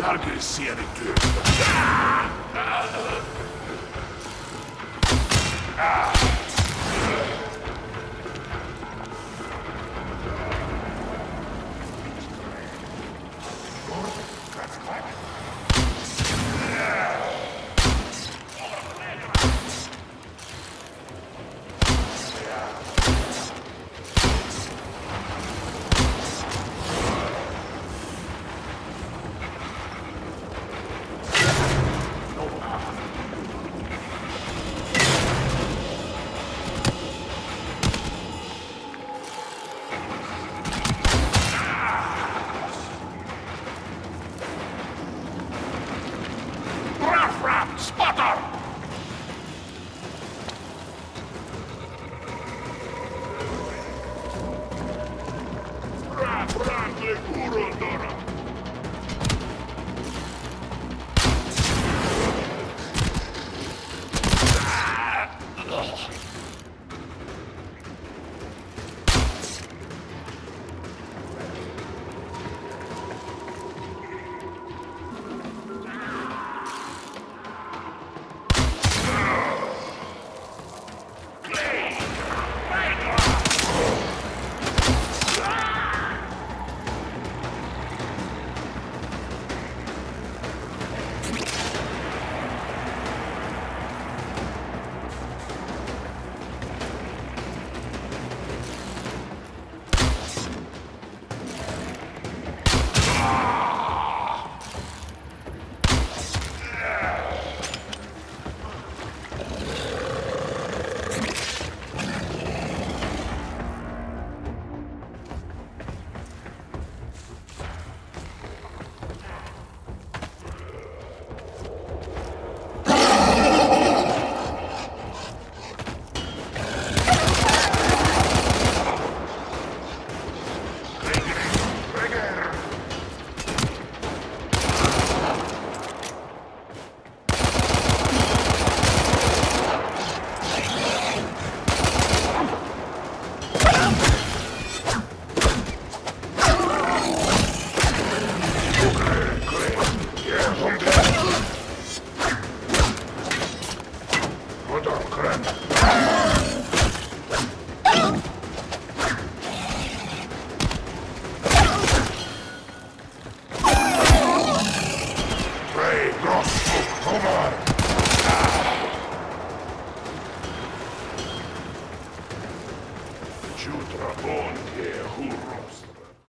Kargesiye döktü. Yeah. Чутро бонке, хуррост.